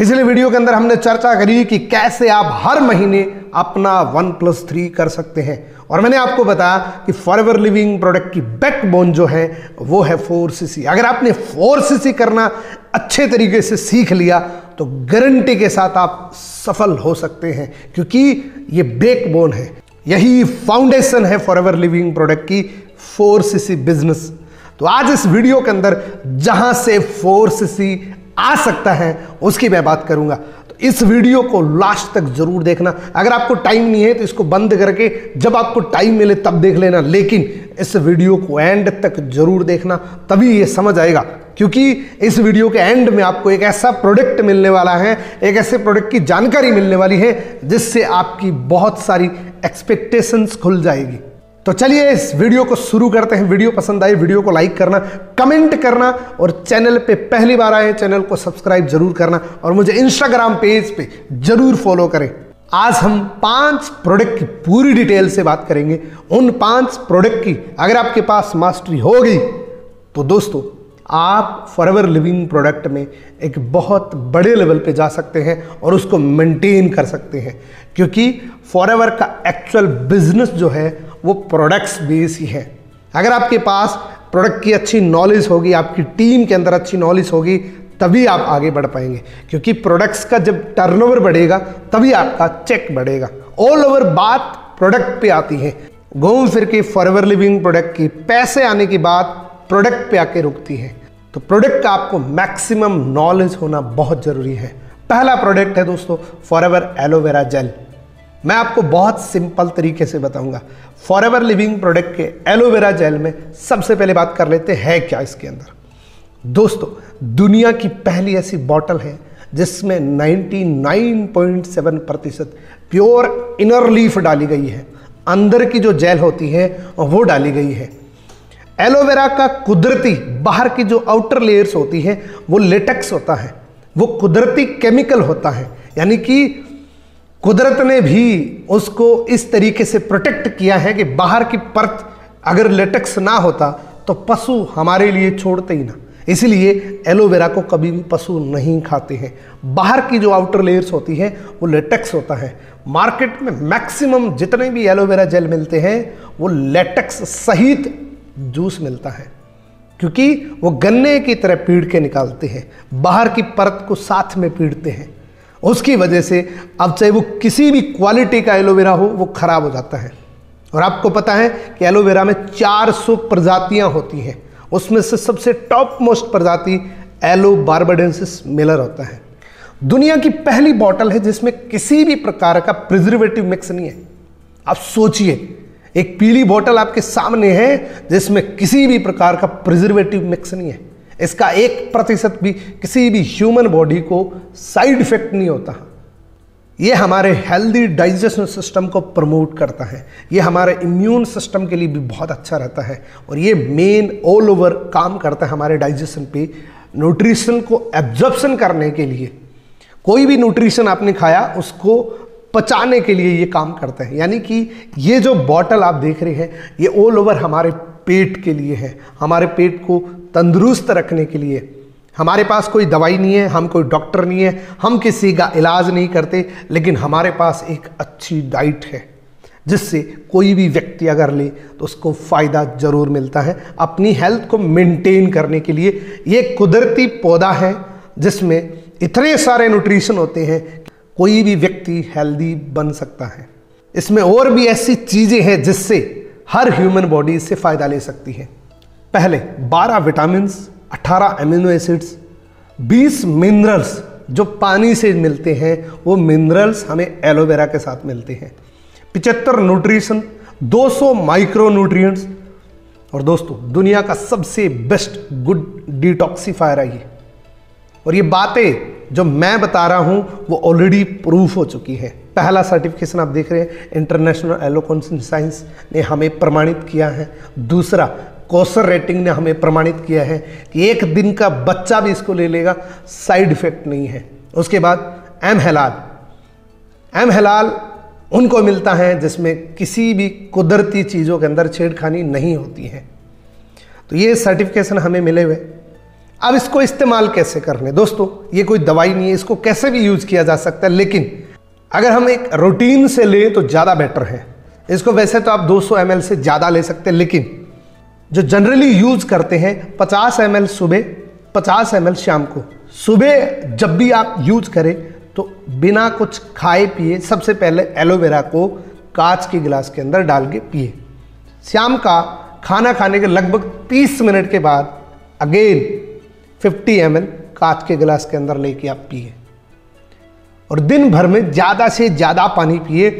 पिछले वीडियो के अंदर हमने चर्चा करी कि कैसे आप हर महीने अपना वन प्लस थ्री कर सकते हैं। और मैंने आपको बताया कि फॉरएवर लिविंग प्रोडक्ट की बैकबोन जो है, वो है फोर सी अगर आपने फोर सी करना अच्छे तरीके से सीख लिया तो गारंटी के साथ आप सफल हो सकते हैं, क्योंकि ये बैकबोन है। यही फाउंडेशन है फॉरएवर लिविंग प्रोडक्ट की फोर बिज़नेस तो आज इस वीडियो के अंदर, जहाँ से फोर आ सकता है, उसकी मैं बात करूँगा। तो इस वीडियो को लास्ट तक ज़रूर देखना। अगर आपको टाइम नहीं है तो इसको बंद करके जब आपको टाइम मिले तब देख लेना। लेकिन इस वीडियो को एंड तक ज़रूर देखना, तभी ये समझ आएगा। क्योंकि इस वीडियो के एंड में आपको एक ऐसा प्रोडक्ट मिलने वाला है, एक ऐसे प्रोडक्ट की जानकारी मिलने वाली है, जिससे आपकी बहुत सारी एक्सपेक्टेशंस खुल जाएगी। तो चलिए इस वीडियो को शुरू करते हैं। वीडियो पसंद आई, वीडियो को लाइक करना कमेंट करना और चैनल पे पहली बार आए चैनल को सब्सक्राइब ज़रूर करना और मुझे इंस्टाग्राम पेज पे ज़रूर फॉलो करें। आज हम पाँच प्रोडक्ट की पूरी डिटेल से बात करेंगे। उन पाँच प्रोडक्ट की अगर आपके पास मास्टरी हो गई तो दोस्तों, आप फॉरएवर लिविंग प्रोडक्ट में एक बहुत बड़े लेवल पे जा सकते हैं और उसको मेंटेन कर सकते हैं। क्योंकि फॉरएवर का एक्चुअल बिज़नेस जो है वो प्रोडक्ट्स बेस ही है। अगर आपके पास प्रोडक्ट की अच्छी नॉलेज होगी, आपकी टीम के अंदर अच्छी नॉलेज होगी, तभी आप आगे बढ़ पाएँगे। क्योंकि प्रोडक्ट्स का जब टर्नओवर बढ़ेगा, तभी आपका चेक बढ़ेगा। ऑल ओवर बात प्रोडक्ट पे आती है। घूम फिर के फॉरएवर लिविंग प्रोडक्ट की, पैसे आने की बात प्रोडक्ट पे आके रुकती है। तो प्रोडक्ट का आपको मैक्सिमम नॉलेज होना बहुत ज़रूरी है। पहला प्रोडक्ट है दोस्तों फॉरएवर एलोवेरा जेल मैं आपको बहुत सिंपल तरीके से बताऊँगा। फॉर एवर लिविंग प्रोडक्ट के एलोवेरा जेल में सबसे पहले बात कर लेते हैं क्या इसके अंदर। दोस्तों, दुनिया की पहली ऐसी बॉटल है जिसमें 99.7 प्रतिशत प्योर इनर लीफ डाली गई है। अंदर की जो जेल होती है, वो डाली गई है। एलोवेरा का कुदरती, बाहर की जो आउटर लेयर्स होती है, वो लेटेक्स होता है। वो कुदरती केमिकल होता है। यानी कि कुदरत ने भी उसको इस तरीके से प्रोटेक्ट किया है कि बाहर की परत अगर लेटेक्स ना होता तो पशु हमारे लिए छोड़ते ही ना। इसलिए एलोवेरा को कभी भी पशु नहीं खाते हैं। बाहर की जो आउटर लेयर्स होती है, वो लेटेक्स होता है। मार्केट में मैक्सिमम जितने भी एलोवेरा जेल मिलते हैं, वो लेटेक्स सहित जूस मिलता है। क्योंकि वो गन्ने की तरह पीड़ के निकालते हैं। बाहर की परत को साथ में पीड़ते हैं। उसकी वजह से अब चाहे वो किसी भी क्वालिटी का एलोवेरा हो, वो खराब हो जाता है। और आपको पता है कि एलोवेरा में 400 प्रजातियाँ होती हैं। उसमें से सबसे टॉप मोस्ट प्रजाति एलो बारबेडेंसिस मिलर होता है। दुनिया की पहली बॉटल है जिसमें किसी भी प्रकार का प्रिजर्वेटिव मिक्स नहीं है। आप सोचिए, एक पीली बोतल आपके सामने है जिसमें किसी भी प्रकार का प्रिजर्वेटिव मिक्स नहीं है। इसका एक प्रतिशत भी किसी भी ह्यूमन बॉडी को साइड इफ़ेक्ट नहीं होता। ये हमारे हेल्दी डाइजेशन सिस्टम को प्रमोट करता है। ये हमारे इम्यून सिस्टम के लिए भी बहुत अच्छा रहता है। और ये मेन ऑल ओवर काम करता है हमारे डाइजेशन पे न्यूट्रिशन को एब्जॉर्प्शन करने के लिए। कोई भी न्यूट्रिशन आपने खाया, उसको पचाने के लिए ये काम करता है। यानी कि ये जो बॉटल आप देख रहे हैं, ये ऑल ओवर हमारे पेट के लिए है। हमारे पेट को तंदुरुस्त रखने के लिए। हमारे पास कोई दवाई नहीं है, हम कोई डॉक्टर नहीं है, हम किसी का इलाज नहीं करते, लेकिन हमारे पास एक अच्छी डाइट है, जिससे कोई भी व्यक्ति अगर ले तो उसको फ़ायदा ज़रूर मिलता है। अपनी हेल्थ को मेंटेन करने के लिए ये कुदरती पौधा है, जिसमें इतने सारे न्यूट्रिशन होते हैं कोई भी व्यक्ति हेल्दी बन सकता है। इसमें और भी ऐसी चीज़ें हैं जिससे हर ह्यूमन बॉडी इससे फ़ायदा ले सकती है। पहले 12 विटामिन 18 एमिनो एसिड्स 20 मिनरल्स जो पानी से मिलते हैं, वो मिनरल्स हमें एलोवेरा के साथ मिलते हैं। पिचहत्तर न्यूट्रिशन 200 माइक्रो न्यूट्रिएंट्स और दोस्तों, दुनिया का सबसे बेस्ट गुड डिटॉक्सीफायर है ये। और ये बातें जो मैं बता रहा हूँ, वो ऑलरेडी प्रूफ हो चुकी है। पहला सर्टिफिकेशन आप देख रहे हैं इंटरनेशनल एलोकॉन्सन साइंस ने हमें प्रमाणित किया है। दूसरा कोसर रेटिंग ने हमें प्रमाणित किया है कि एक दिन का बच्चा भी इसको ले लेगा साइड इफ़ेक्ट नहीं है। उसके बाद एम हलाल एम हलाल उनको मिलता है जिसमें किसी भी कुदरती चीज़ों के अंदर छेड़खानी नहीं होती है। तो ये सर्टिफिकेशन हमें मिले हुए। अब इसको इस्तेमाल कैसे करने? दोस्तों, ये कोई दवाई नहीं है, इसको कैसे भी यूज़ किया जा सकता है, लेकिन अगर हम एक रूटीन से लें तो ज़्यादा बेटर है। इसको वैसे तो आप 200 सौ से ज़्यादा ले सकते हैं, लेकिन जो जनरली यूज़ करते हैं 50 एम सुबह 50 एम शाम को। सुबह जब भी आप यूज़ करें तो बिना कुछ खाए पिए, सबसे पहले एलोवेरा को कांच के गिलास के अंदर डाल के पिए। शाम का खाना खाने के लगभग 30 मिनट के बाद अगेन 50 एम कांच के गिलास के अंदर लेके आप पिए। और दिन भर में ज़्यादा से ज़्यादा पानी पिए,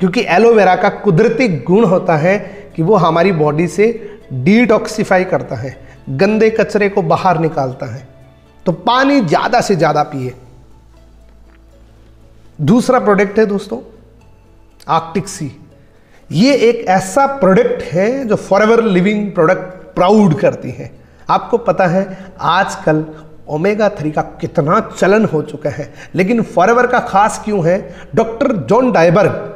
क्योंकि एलोवेरा का कुदरती गुण होता है कि वो हमारी बॉडी से डिटॉक्सीफाई करता है, गंदे कचरे को बाहर निकालता है। तो पानी ज़्यादा से ज़्यादा पिए। दूसरा प्रोडक्ट है दोस्तों आर्कटिक सी ये एक ऐसा प्रोडक्ट है जो फॉरएवर लिविंग प्रोडक्ट प्राउड करती है। आपको पता है, आजकल ओमेगा थ्री का कितना चलन हो चुका है। लेकिन फॉरएवर का खास क्यों है? डॉक्टर जॉन डायबर्ग,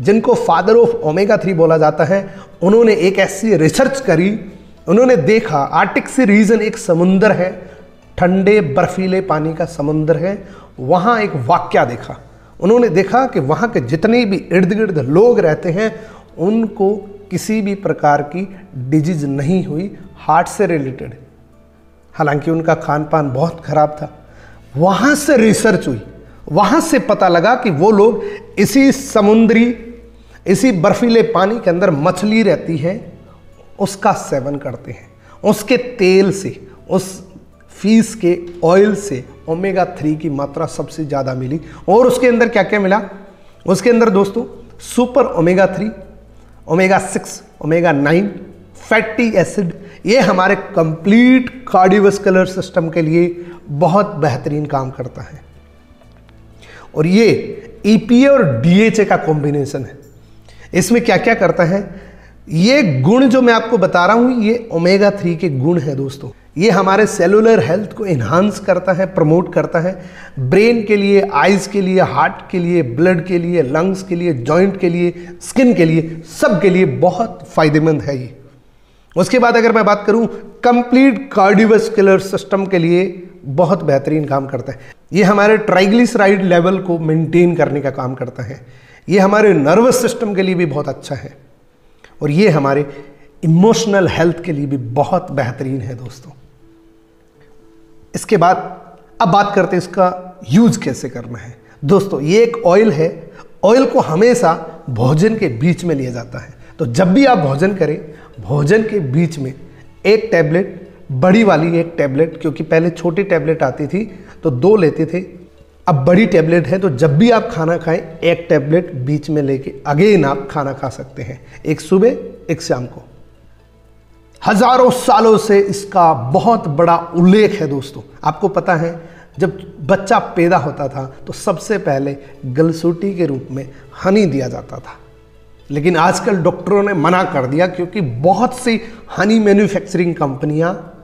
जिनको फादर ऑफ़ ओमेगा थ्री बोला जाता है, उन्होंने एक ऐसी रिसर्च करी। उन्होंने देखा, आर्टिक सी रीजन एक समुंदर है, ठंडे बर्फीले पानी का समुंदर है, वहाँ एक वाक्य देखा। उन्होंने देखा कि वहाँ के जितने भी इर्द गिर्द लोग रहते हैं, उनको किसी भी प्रकार की डिज़ीज़ नहीं हुई हार्ट से रिलेटेड हालाँकि उनका खान पान बहुत खराब था। वहाँ से रिसर्च हुई। वहाँ से पता लगा कि वो लोग इसी समुद्री, इसी बर्फीले पानी के अंदर मछली रहती है, उसका सेवन करते हैं। उसके तेल से, उस फ़ीस के ऑयल से ओमेगा थ्री की मात्रा सबसे ज़्यादा मिली। और उसके अंदर क्या क्या मिला? उसके अंदर दोस्तों super omega three omega six omega nine fatty acid ये हमारे कंप्लीट कार्डियोवास्कुलर सिस्टम के लिए बहुत बेहतरीन काम करता है। और ये ईपीए और डीएचए का कॉम्बिनेशन है। इसमें क्या क्या करता है? ये गुण जो मैं आपको बता रहा हूँ, ये ओमेगा थ्री के गुण है दोस्तों। ये हमारे सेलुलर हेल्थ को इन्हांस करता है प्रमोट करता है। ब्रेन के लिए आइज़ के लिए हार्ट के लिए ब्लड के लिए लंग्स के लिए जॉइंट के लिए स्किन के लिए, सब के लिए बहुत फ़ायदेमंद है ये। उसके बाद अगर मैं बात करूँ कंप्लीट कार्डियोवास्कुलर सिस्टम के लिए बहुत बेहतरीन काम करता है। ये हमारे ट्राइग्लिसराइड लेवल को मेंटेन करने का काम करता है। ये हमारे नर्वस सिस्टम के लिए भी बहुत अच्छा है। और ये हमारे इमोशनल हेल्थ के लिए भी बहुत बेहतरीन है दोस्तों। इसके बाद अब बात करते हैं इसका यूज़ कैसे करना है। दोस्तों, ये एक ऑयल है। ऑयल को हमेशा भोजन के बीच में लिया जाता है। तो जब भी आप भोजन करें भोजन के बीच में एक टैबलेट, बड़ी वाली एक टैबलेट, क्योंकि पहले छोटी टैबलेट आती थी तो दो लेते थे। अब बड़ी टैबलेट है तो जब भी आप खाना खाएँ, एक टैबलेट बीच में लेके अगेन आप खाना खा सकते हैं, एक सुबह, एक शाम को। हज़ारों सालों से इसका बहुत बड़ा उल्लेख है दोस्तों। आपको पता है, जब बच्चा पैदा होता था तो सबसे पहले गलसूटी के रूप में हनी दिया जाता था। लेकिन आजकल डॉक्टरों ने मना कर दिया क्योंकि बहुत सी हनी मैन्युफैक्चरिंग कंपनियाँ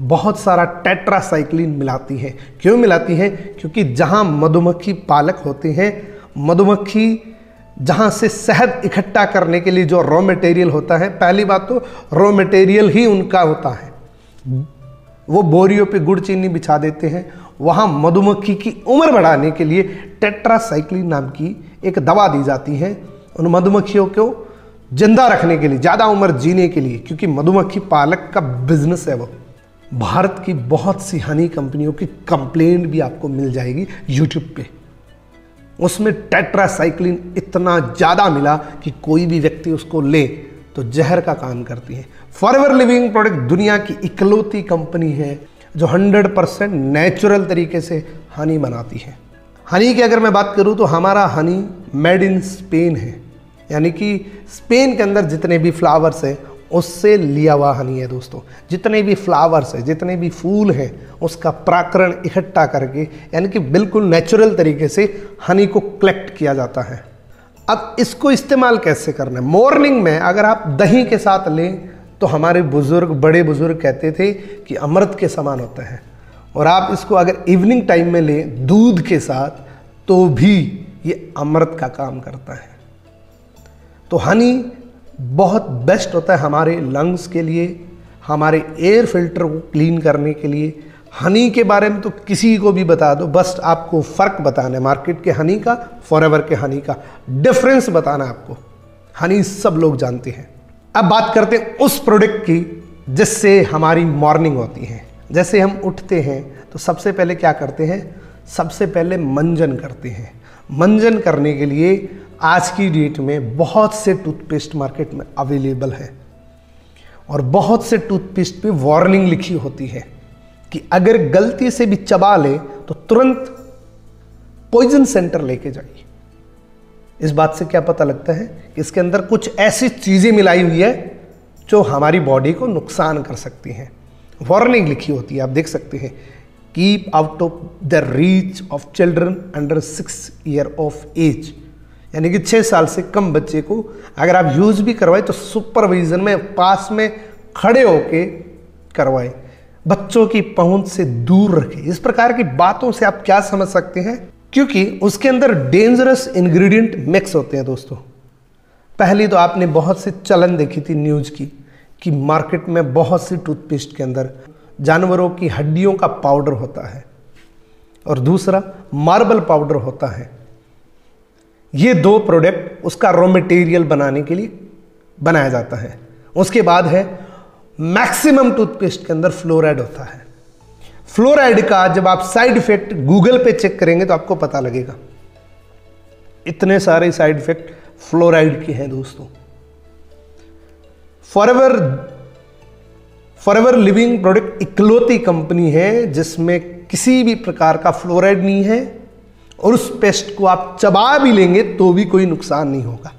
बहुत सारा टेट्रासाइक्लिन मिलाती हैं। क्यों मिलाती हैं? क्योंकि जहाँ मधुमक्खी पालक होते हैं, मधुमक्खी जहाँ से शहद इकट्ठा करने के लिए जो रॉ मटेरियल होता है, पहली बात तो रॉ मटेरियल ही उनका होता है। वो बोरियों पे गुड़ चीनी बिछा देते हैं। वहाँ मधुमक्खी की उम्र बढ़ाने के लिए टेट्रासाइक्लिन नाम की एक दवा दी जाती है। उन मधुमक्खियों को ज़िंदा रखने के लिए, ज़्यादा उम्र जीने के लिए, क्योंकि मधुमक्खी पालक का बिज़नेस है वो। भारत की बहुत सी हनी कंपनियों की कंप्लेंट भी आपको मिल जाएगी यूट्यूब पे। उसमें टेट्रासाइक्लिन इतना ज़्यादा मिला कि कोई भी व्यक्ति उसको ले तो जहर का काम करती है। फॉरएवर लिविंग प्रोडक्ट दुनिया की इकलौती कंपनी है, जो 100 परसेंट नेचुरल तरीके से हनी बनाती है। हनी की अगर मैं बात करूँ तो हमारा हनी मेड इन स्पेन है। यानी कि स्पेन के अंदर जितने भी फ्लावर्स हैं, उससे लिया हुआ हनी है दोस्तों। जितने भी फ्लावर्स हैं, जितने भी फूल हैं, उसका प्राकरण इकट्ठा करके, यानी कि बिल्कुल नेचुरल तरीके से हनी को कलेक्ट किया जाता है। अब इसको इस्तेमाल कैसे करना है? मॉर्निंग में अगर आप दही के साथ लें तो हमारे बुज़ुर्ग, बड़े बुज़ुर्ग कहते थे कि अमृत के समान होता है। और आप इसको अगर इवनिंग टाइम में लें, दूध के साथ तो भी ये अमृत का काम करता है। तो हनी बहुत बेस्ट होता है हमारे लंग्स के लिए, हमारे एयर फ़िल्टर को क्लीन करने के लिए। हनी के बारे में तो किसी को भी बता दो, बस आपको फ़र्क बताना है। मार्केट के हनी का फॉर के हनी का डिफरेंस बताना आपको। हनी सब लोग जानते हैं। अब बात करते हैं उस प्रोडक्ट की जिससे हमारी मॉर्निंग होती है। जैसे हम उठते हैं तो सबसे पहले क्या करते हैं? सबसे पहले मंजन करते हैं। मंजन करने के लिए आज की डेट में बहुत से टूथपेस्ट मार्केट में अवेलेबल है। और बहुत से टूथपेस्ट पे वार्निंग लिखी होती है कि अगर गलती से भी चबा ले तो तुरंत पॉइजन सेंटर लेके जाइए। इस बात से क्या पता लगता है कि इसके अंदर कुछ ऐसी चीज़ें मिलाई हुई है जो हमारी बॉडी को नुकसान कर सकती हैं। वार्निंग लिखी होती है, आप देख सकते हैं। Keep out of the reach of children under six year of age यानी कि छः साल से कम बच्चे को अगर आप यूज़ भी करवाए तो सुपरविजन में, पास में खड़े होके करवाए। बच्चों की पहुँच से दूर रखें। इस प्रकार की बातों से आप क्या समझ सकते हैं? क्योंकि उसके अंदर डेंजरस इंग्रेडिएंट मिक्स होते हैं दोस्तों। पहली तो आपने बहुत से चलन देखी थी न्यूज़ की, कि मार्केट में बहुत सी टूथपेस्ट के अंदर जानवरों की हड्डियों का पाउडर होता है और दूसरा मार्बल पाउडर होता है। ये दो प्रोडक्ट उसका रॉ मटेरियल बनाने के लिए बनाया जाता है। उसके बाद है मैक्सिमम टूथपेस्ट के अंदर फ्लोराइड होता है। फ्लोराइड का जब आप साइड इफ़ेक्ट गूगल पे चेक करेंगे तो आपको पता लगेगा। इतने सारे साइड इफ़ेक्ट फ्लोराइड के हैं दोस्तों। फॉरएवर फॉरएवर लिविंग प्रोडक्ट इकलौती कंपनी है, जिसमें किसी भी प्रकार का फ्लोराइड नहीं है, और उस पेस्ट को आप चबा भी लेंगे तो भी कोई नुकसान नहीं होगा।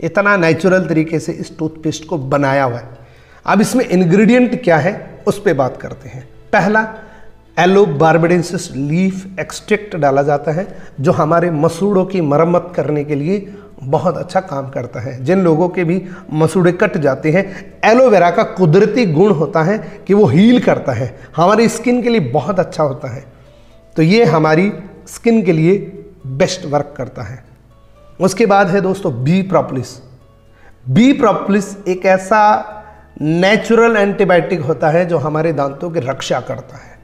इतना नेचुरल तरीके से इस टूथपेस्ट को बनाया हुआ है। अब इसमें इंग्रेडिएंट क्या है, उस पर बात करते हैं। पहला एलो बार्बेडेंसिस लीफ एक्सट्रैक्ट डाला जाता है, जो हमारे मसूड़ों की मरम्मत करने के लिए बहुत अच्छा काम करता है। जिन लोगों के भी मसूड़े कट जाते हैं एलोवेरा का कुदरती गुण होता है कि वो हील करता है। हमारी स्किन के लिए बहुत अच्छा होता है। तो ये हमारी स्किन के लिए बेस्ट वर्क करता है। उसके बाद है दोस्तों बी प्रोपलिस बी प्रोपलिस एक ऐसा नेचुरल एंटीबायोटिक होता है जो हमारे दांतों की रक्षा करता है।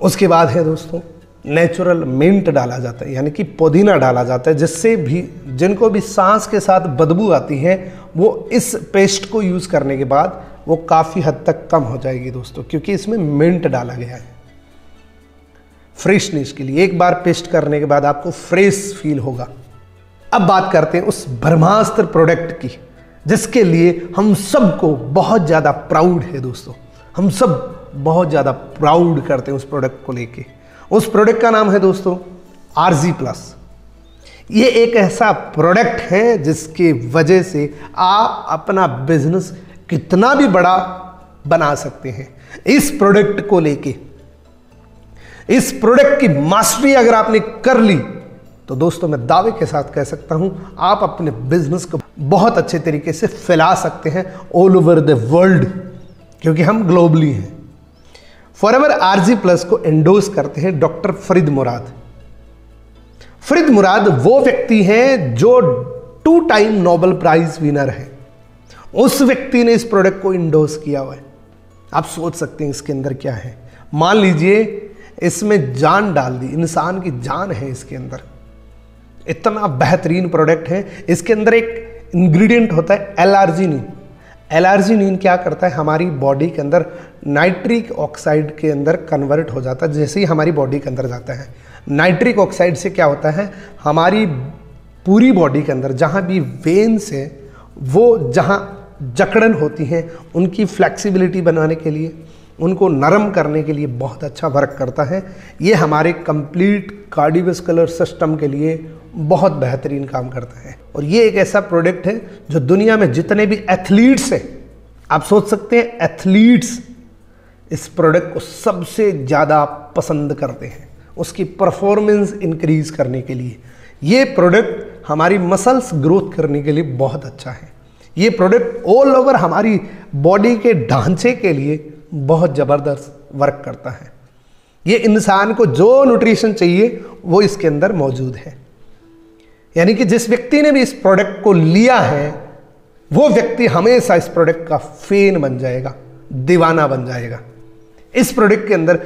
उसके बाद है दोस्तों नेचुरल मिंट डाला जाता है, यानी कि पुदीना डाला जाता है, जिससे भी, जिनको भी सांस के साथ बदबू आती है, वो इस पेस्ट को यूज़ करने के बाद वो काफ़ी हद तक कम हो जाएगी दोस्तों, क्योंकि इसमें मिंट डाला गया है। फ्रेशनेस के लिए एक बार पेस्ट करने के बाद आपको फ्रेश फील होगा। अब बात करते हैं उस ब्रह्मास्त्र प्रोडक्ट की, जिसके लिए हम सबको बहुत ज़्यादा प्राउड है दोस्तों। हम सब बहुत ज़्यादा प्राउड करते हैं उस प्रोडक्ट को लेके। उस प्रोडक्ट का नाम है दोस्तों, आरजी प्लस। ये एक ऐसा प्रोडक्ट है जिसके वजह से आप अपना बिज़नेस कितना भी बड़ा बना सकते हैं। इस प्रोडक्ट को लेके, इस प्रोडक्ट की मास्टरी अगर आपने कर ली तो दोस्तों मैं दावे के साथ कह सकता हूँ, आप अपने बिज़नेस को बहुत अच्छे तरीके से फैला सकते हैं ऑल ओवर द वर्ल्ड, क्योंकि हम ग्लोबली हैं। फॉर एवर आरजी प्लस को एंडोज करते हैं doctor Ferid Murad Ferid Murad वो व्यक्ति हैं जो two time Nobel prize winner है. उस व्यक्ति ने इस प्रोडक्ट को इंडोज किया हुआ है. आप सोच सकते हैं इसके अंदर क्या है. मान लीजिए, इसमें जान डाल दी, इंसान की जान है इसके अंदर. इतना बेहतरीन प्रोडक्ट है. इसके अंदर एक इंग्रेडिएंट होता है एलआरजीनिन एलआरजीनिन क्या करता है? हमारी बॉडी के अंदर नाइट्रिक ऑक्साइड के अंदर कन्वर्ट हो जाता है, जैसे ही हमारी बॉडी के अंदर जाता है। नाइट्रिक ऑक्साइड से क्या होता है? हमारी पूरी बॉडी के अंदर जहाँ भी वेन्स है वो जहाँ जकड़न होती हैं, उनकी फ्लेक्सिबिलिटी बनाने के लिए, उनको नरम करने के लिए बहुत अच्छा वर्क करता है। ये हमारे कंप्लीट कार्डियोवेस्कुलर सिस्टम के लिए बहुत बेहतरीन काम करता है। और ये एक ऐसा प्रोडक्ट है जो दुनिया में जितने भी एथलीट्स हैं, आप सोच सकते हैं एथलीट्स इस प्रोडक्ट को सबसे ज़्यादा पसंद करते हैं, उसकी परफॉर्मेंस इंक्रीज करने के लिए। ये प्रोडक्ट हमारी मसल्स ग्रोथ करने के लिए बहुत अच्छा है। ये प्रोडक्ट ऑल ओवर हमारी बॉडी के ढांचे के लिए बहुत ज़बरदस्त वर्क करता है। ये इंसान को जो न्यूट्रिशन चाहिए, वो इसके अंदर मौजूद है। यानी कि जिस व्यक्ति ने भी इस प्रोडक्ट को लिया है वो व्यक्ति हमेशा इस प्रोडक्ट का फेन बन जाएगा दीवाना बन जाएगा। इस प्रोडक्ट के अंदर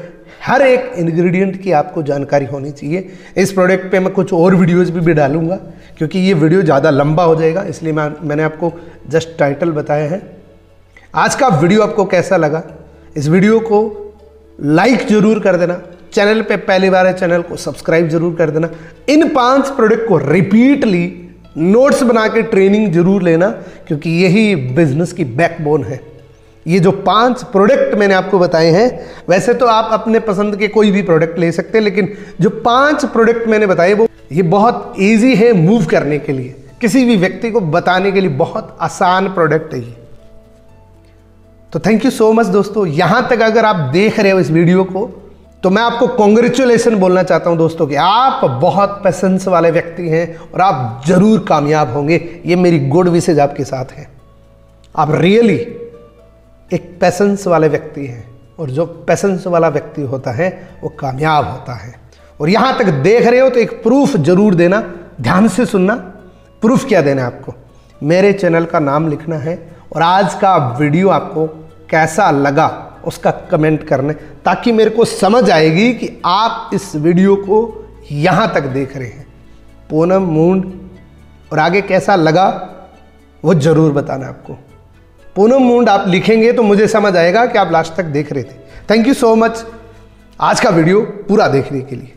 हर एक इंग्रेडिएंट की आपको जानकारी होनी चाहिए। इस प्रोडक्ट पे मैं कुछ और वीडियोस भी, भी डालूँगा क्योंकि ये वीडियो ज़्यादा लंबा हो जाएगा इसलिए मैं मैंने आपको जस्ट टाइटल बताया है। आज का वीडियो आपको कैसा लगा? इस वीडियो को लाइक ज़रूर कर देना। चैनल पे पहली बार है, चैनल को सब्सक्राइब ज़रूर कर देना। इन पाँच प्रोडक्ट को रिपीटली नोट्स बना के ट्रेनिंग ज़रूर लेना, क्योंकि यही बिज़नेस की बैकबोन है। ये जो पाँच प्रोडक्ट मैंने आपको बताए हैं, वैसे तो आप अपने पसंद के कोई भी प्रोडक्ट ले सकते हैं, लेकिन जो पाँच प्रोडक्ट मैंने बताए, वो ये बहुत ईजी है मूव करने के लिए। किसी भी व्यक्ति को बताने के लिए बहुत आसान प्रोडक्ट है ये। तो थैंक यू सो मच दोस्तों। यहाँ तक अगर आप देख रहे हो इस वीडियो को तो मैं आपको कॉन्ग्रेचुलेसन बोलना चाहता हूँ दोस्तों कि आप बहुत पैसेंस वाले व्यक्ति हैं और आप ज़रूर कामयाब होंगे। ये मेरी गुड विशेज आपके साथ है। आप रियली एक पैसेंस वाले व्यक्ति हैं और जो पैसेंस वाला व्यक्ति होता है, वो कामयाब होता है। और यहाँ तक देख रहे हो तो एक प्रूफ ज़रूर देना। ध्यान से सुनना। प्रूफ क्या देना आपको? मेरे चैनल का नाम लिखना है और आज का वीडियो आपको कैसा लगा? उसका कमेंट करने, ताकि मेरे को समझ आएगी कि आप इस वीडियो को यहाँ तक देख रहे हैं। पूनम मूंड और आगे कैसा लगा, वो ज़रूर बताना आपको। पूनम मूंड आप लिखेंगे तो मुझे समझ आएगा कि आप लास्ट तक देख रहे थे। थैंक यू सो मच आज का वीडियो पूरा देखने के लिए।